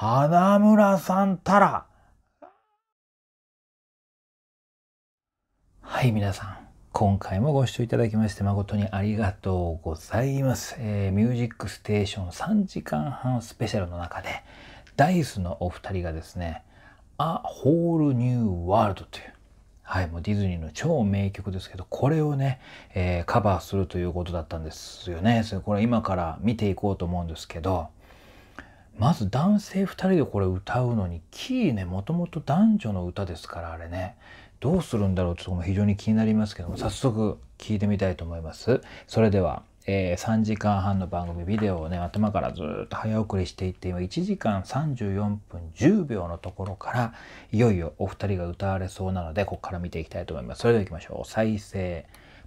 花村さんたら。はい、皆さん。今回もご視聴いただきまして誠にありがとうございます。えー、ミュージックステーション3時間半スペシャルの中で、ダイスのお二人がですね、A Whole New World という、はい、もうディズニーの超名曲ですけど、これをね、えー、カバーするということだったんですよね。それこれ今から見ていこうと思うんですけど、まず男性2人でこれ歌うのにキーねもともと男女の歌ですからあれね。どうするんだろうってとも非常に気になりますけども早速聞いてみたいと思います。それでは、えー、3時間半の番組ビデオをね頭からずっと早送りしていって今1時間34分10秒のところからいよいよお二人が歌われそうなのでここから見ていきたいと思います。それでは行きましょう。再生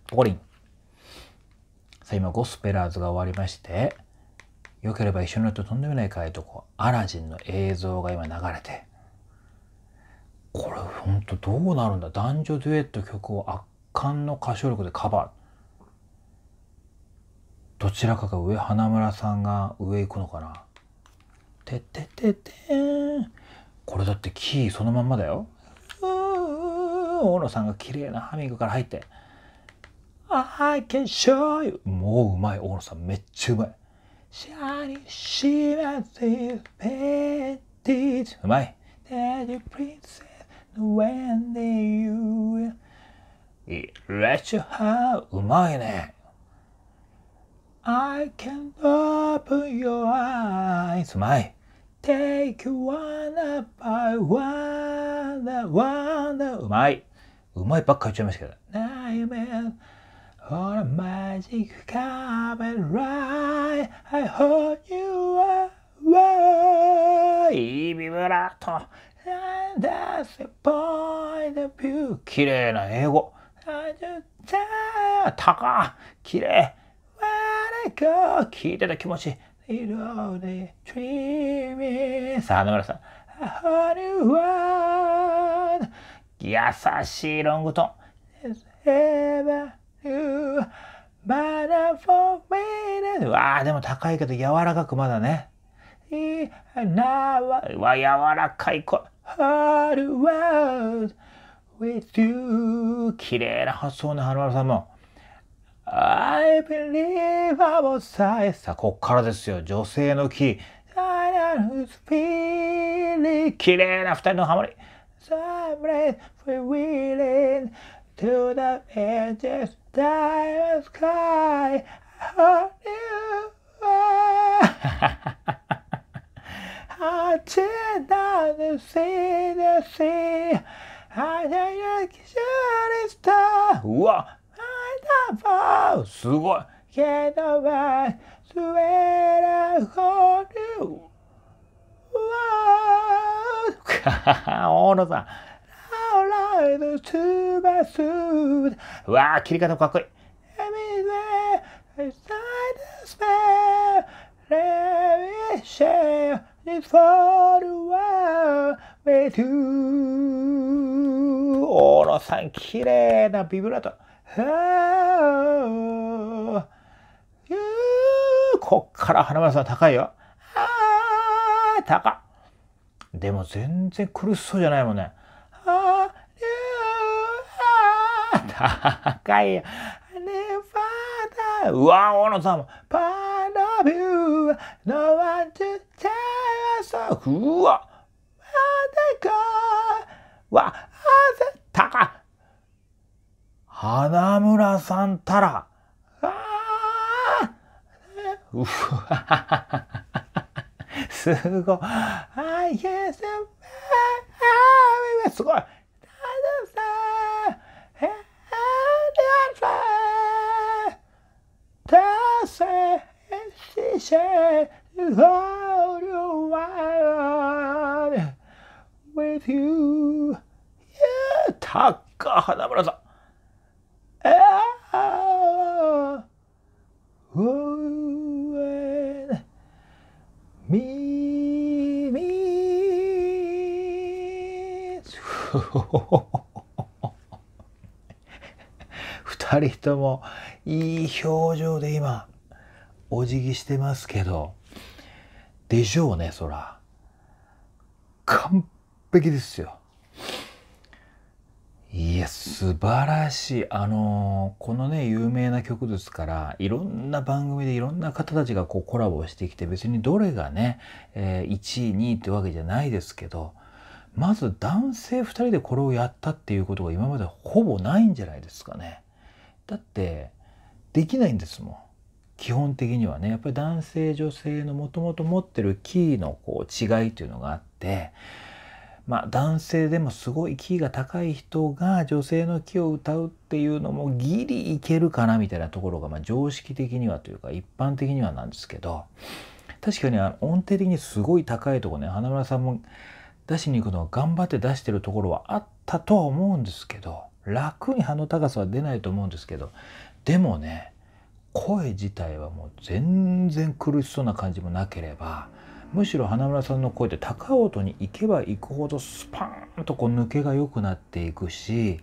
ポコリン。さあ今ゴスペラーズが終わりましてよければ一緒になってとんでもないかいとこアラジンの映像が今流れてこれほんとどうなるんだ？男女デュエット曲を圧巻の歌唱力でカバー。どちらかが上花村さんが上行くのかな？てってててこれだってキーそのまんまだよ。大野さんが綺麗なハミングから入って「I can show you」もううまい。大野さんめっちゃうまい。Shining shimmering panties うまい Daddy princess when you let you heart うまいね I can open your eyes うまい Take one by one, one うまい。うまいばっか言っちゃいましたけど。Nightmare On a magic carpet ride, I hold you away. いいビブラート。And that's the point of view. 綺麗な英語。高綺麗。Where I go. 聞いてた気持ち。Little dreaming. さあ、野村さん。A whole new world. 優しいロングトーン。Ever わあでも高いけど柔らかくまだね。わ柔らかい声。綺麗な発想ね、花丸さんも。I believe I was さあ、こっからですよ。女性のキー。綺麗な二人のハモリ。to the edges, diamond sky, ハリウハチダヌシヌシハニユキシュリスタうわハイダフォーすごウェイスーラーホーークわあ切り方かっこいい。大野さん、綺麗なビブラート。こっから花丸さん高いよ。あ高でも全然苦しそうじゃないもんね。あ高いよ。うわ、大野さんも。Part of you, no one to tell us so. うわ。わ、高花村さんたら。うわ。すごい。すごい。Share all the world with you. Yeah, 高花村さん。ああ、みみ二人ともいい表情で今お辞儀してますけどでしょうねそら完璧ですよ。いや素晴らしいあの、このね有名な曲ですからいろんな番組でいろんな方たちがこうコラボしてきて別にどれがね、えー、1位2位ってわけじゃないですけどまず男性2人でこれをやったっていうことが今までほぼないんじゃないですかね。だってできないんですもん。基本的にはねやっぱり男性女性のもともと持ってるキーのこう違いというのがあってまあ男性でもすごいキーが高い人が女性のキーを歌うっていうのもギリいけるかなみたいなところがまあ常識的にはというか一般的にはなんですけど確かに音程的にすごい高いとこね花村さんも出しに行くのは頑張って出してるところはあったとは思うんですけど楽に葉の高さは出ないと思うんですけどでもね声自体はもう全然苦しそうな感じもなければむしろ花村さんの声って高音に行けば行くほどスパーンとこう抜けが良くなっていくし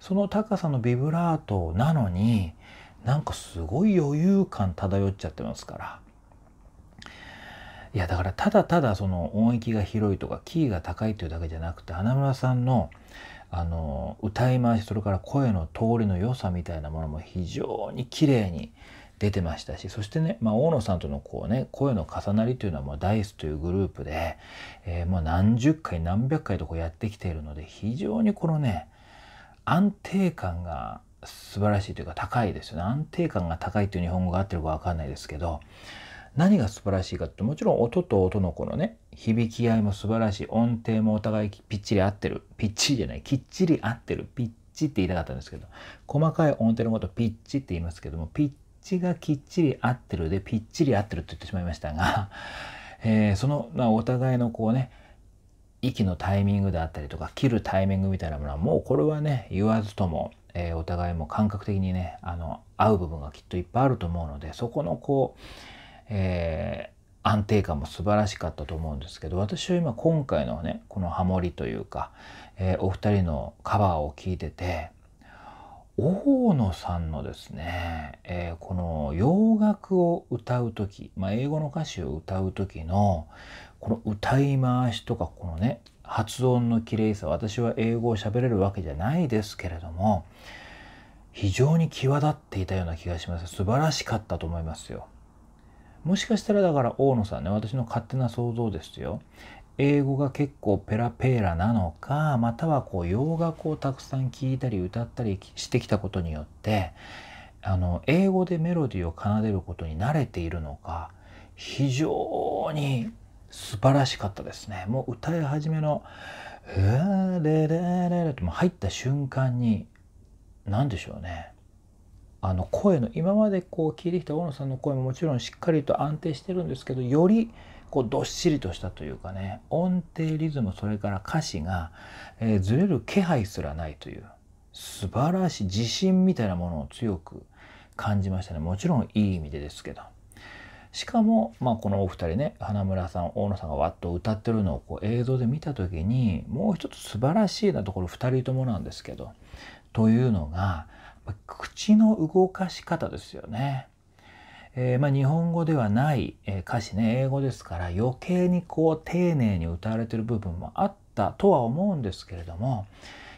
その高さのビブラートなのになんかすごい余裕感漂っちゃってますから。いやだからただただその音域が広いとかキーが高いというだけじゃなくて花村さんのあの歌い回しそれから声の通りの良さみたいなものも非常に綺麗に出てましたしそしてね、まあ、大野さんとのこうね声の重なりというのはもうダイスというグループで、えー、もう何十回何百回とこうやってきているので非常にこのね安定感が素晴らしいというか高いですよね。安定感が高いという日本語が合ってるか分かんないですけど何が素晴らしいかってもちろん音と音のこのね響き合いも素晴らしい音程もお互いぴっちり合ってるぴっちりじゃないきっちり合ってるピッチって言いたかったんですけど細かい音程のことピッチって言いますけどもピッチがきっちり合ってるでぴっちり合ってるって言ってしまいましたが、えー、その、まあ、お互いのこうね息のタイミングであったりとか切るタイミングみたいなものはもうこれはね言わずとも、えー、お互いも感覚的にねあの合う部分がきっといっぱいあると思うのでそこのこうえー、安定感も素晴らしかったと思うんですけど私は今今回のねこのハモリというか、えー、お二人のカバーを聞いてて大野さんのですね、えー、この洋楽を歌う時、まあ、英語の歌詞を歌う時のこの歌い回しとかこのね発音の綺麗さ私は英語を喋れるわけじゃないですけれども非常に際立っていたような気がします素晴らしかったと思いますよ。もしかしたらだから大野さんね私の勝手な想像ですよ。英語が結構ペラペラなのかまたはこう洋楽をたくさん聴いたり歌ったりしてきたことによってあの英語でメロディーを奏でることに慣れているのか非常に素晴らしかったですね。もう歌い始めの「うーレレレレ」って入った瞬間に何でしょうね。あの声の今までこう聞いてきた大野さんの声ももちろんしっかりと安定してるんですけどよりこうどっしりとしたというかね音程リズムそれから歌詞が、えー、ずれる気配すらないという素晴らしい自信みたいなものを強く感じましたね。もちろんいい意味でですけど。しかも、まあ、このお二人ね花村さん大野さんがわっと歌ってるのをこう映像で見た時にもう一つ素晴らしいなところ2人ともなんですけど。というのが口の動かし方ですよね。えー、まあ、日本語ではない、え歌詞ね英語ですから余計にこう丁寧に歌われてる部分もあったとは思うんですけれども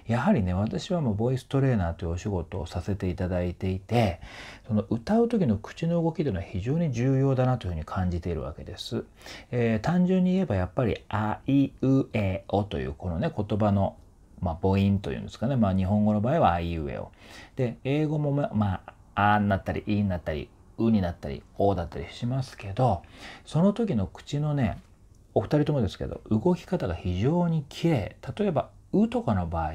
やはりね私はもうボイストレーナーというお仕事をさせていただいていてその歌う時の口の動きというのは非常に重要だなというふうに感じているわけです。えー、単純に言えばやっぱり「あいうえお」というこのね言葉のまあ、母音というんですかね、まあ、日本語の場合はあいうえお。で英語もまああになったりいになったりうになったりおだったりしますけどその時の口のねお二人ともですけど動き方が非常に綺麗例えば「う」とかの場合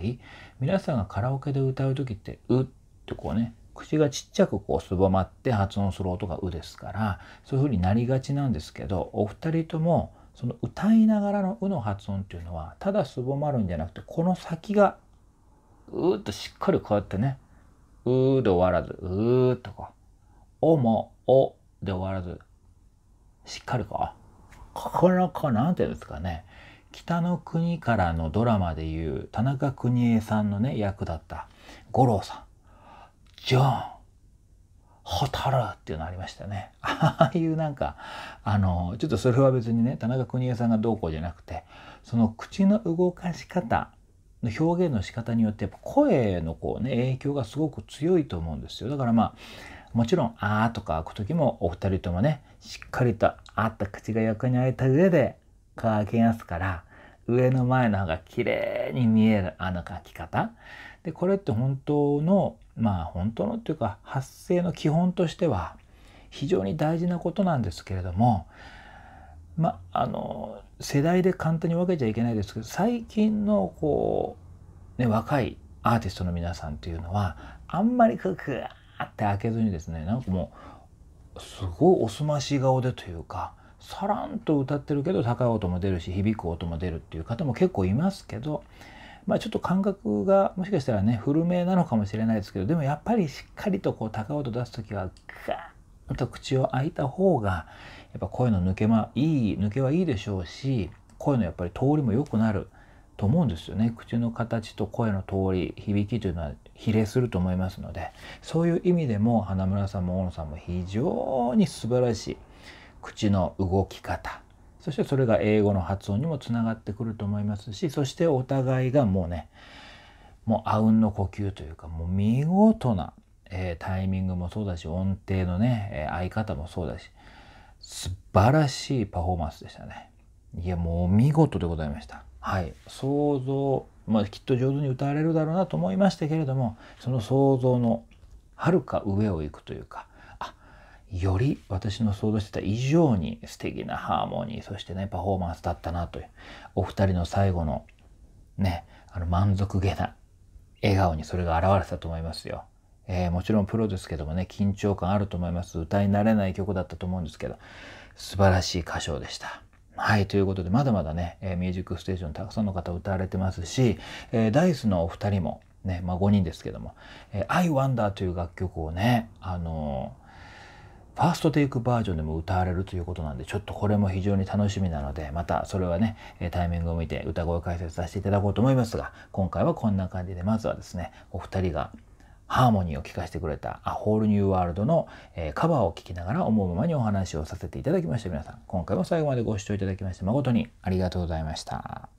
皆さんがカラオケで歌う時って「う」ってこうね口がちっちゃくこうすぼまって発音する音が「う」ですからそういうふうになりがちなんですけどお二人ともその歌いながらの「う」の発音っていうのはただすぼまるんじゃなくてこの先がうっとしっかりこうやってね「う」で終わらず「う」とか「お」も「お」で終わらずしっかりこうこの子なんていうんですかね北の国からのドラマでいう田中邦衛さんのね役だった五郎さん「ジョン。ホタルっていうのありましたね。ああいうなんか、あの、ちょっとそれは別にね、田中邦衛さんがどうこうじゃなくて、その口の動かし方の表現の仕方によって声のこうね、影響がすごく強いと思うんですよ。だからまあ、もちろん、あーとか開く時もお二人ともね、しっかりとあった口が横に開いた上で開けますから、上の前の歯が綺麗に見えるあの書き方。で、これって本当のまあ本当のっていうか発声の基本としては非常に大事なことなんですけれどもまああの世代で簡単に分けちゃいけないですけど最近のこう、ね、若いアーティストの皆さんっていうのはあんまりククーって開けずにですねなんかもうすごいおすまし顔でというかさらんと歌ってるけど高い音も出るし響く音も出るっていう方も結構いますけどまあちょっと感覚がもしかしたらね古めなのかもしれないですけどでもやっぱりしっかりとこう高い音出す時はガーンと口を開いた方がやっぱ声の抜けまいい抜けはいいでしょうし声のやっぱり通りも良くなると思うんですよね。口の形と声の通り響きというのは比例すると思いますので。そういう意味でも花村さんも大野さんも非常に素晴らしい口の動き方。そしてそれが英語の発音にもつながってくると思いますしそしてお互いがもうねもうあうんの呼吸というかもう見事な、えー、タイミングもそうだし音程のね、えー、合い方もそうだし素晴らしいパフォーマンスでしたね。いやもう見事でございました。はい。想像、まあきっと上手に歌われるだろうなと思いましたけれども、その想像のはるか上を行くというか、より私の想像してた以上に素敵なハーモニーそしてねパフォーマンスだったなというお二人の最後のねあの満足げな笑顔にそれが現れたと思いますよ。えー、もちろんプロですけどもね緊張感あると思います歌い慣れない曲だったと思うんですけど素晴らしい歌唱でした。はいということでまだまだね「えー、ミュージックステーション」たくさんの方歌われてますし、えー、ダイスのお二人もね、まあ、5人ですけども「えー、I Wonder」という楽曲をねあのーファーストテイクバージョンでも歌われるということなんでちょっとこれも非常に楽しみなのでまたそれはねタイミングを見て歌声解説させていただこうと思いますが今回はこんな感じでまずはですねお二人がハーモニーを聴かせてくれた「A Whole New World の」えカバーを聴きながら思うままにお話をさせていただきました皆さん今回も最後までご視聴いただきまして誠にありがとうございました。